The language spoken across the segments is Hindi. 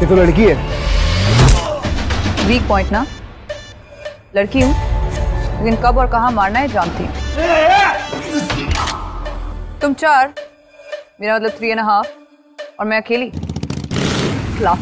ये तो लड़की है। वीक पॉइंट ना? लड़की हूँ। लेकिन कब और कहाँ मारना है जानती तुम चार, मेरा मतलब थ्री एंड हाफ़ और मैं अकेली। क्लास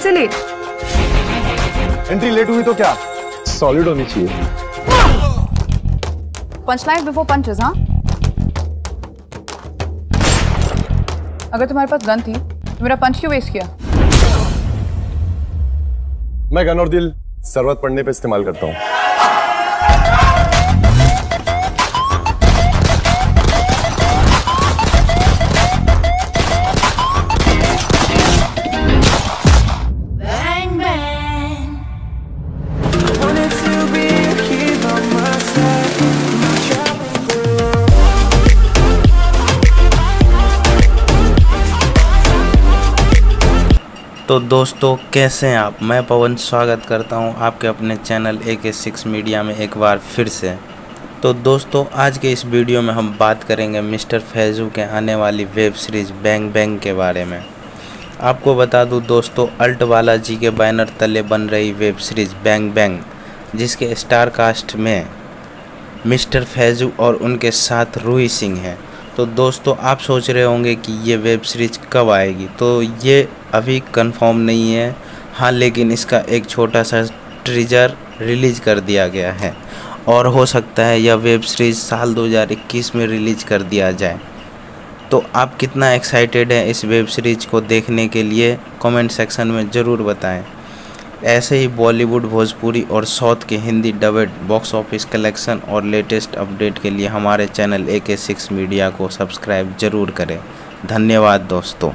से लेट एंट्री लेट हुई तो क्या? सॉलिड होनी चाहिए। पंच लाइन बिफोर पंचेस हाँ? अगर तुम्हारे पास गन थी तो मेरा पंच क्यों वेस्ट किया? मैं गन और दिल ज़रूरत पड़ने पे इस्तेमाल करता हूँ। तो दोस्तों, कैसे हैं आप? मैं पवन स्वागत करता हूँ आपके अपने चैनल ए के सिक्स मीडिया में एक बार फिर से। तो दोस्तों, आज के इस वीडियो में हम बात करेंगे मिस्टर फैज़ू के आने वाली वेब सीरीज़ बैंग बैंग के बारे में। आपको बता दूँ दोस्तों, अल्ट वाला जी के बैनर तले बन रही वेब सीरीज़ बैंग बैंग जिसके स्टार कास्ट में मिस्टर फैज़ू और उनके साथ रूही सिंह हैं। तो दोस्तों, आप सोच रहे होंगे कि ये वेब सीरीज़ कब आएगी। तो ये अभी कंफर्म नहीं है। हाँ लेकिन इसका एक छोटा सा ट्रीजर रिलीज़ कर दिया गया है। और हो सकता है यह वेब सीरीज़ साल 2021 में रिलीज़ कर दिया जाए। तो आप कितना एक्साइटेड हैं इस वेब सीरीज़ को देखने के लिए, कमेंट सेक्शन में ज़रूर बताएँ। ऐसे ही बॉलीवुड, भोजपुरी और साउथ के Hindi dubbed box office collection और लेटेस्ट अपडेट के लिए हमारे चैनल ए के सिक्स मीडिया को सब्सक्राइब ज़रूर करें। धन्यवाद दोस्तों।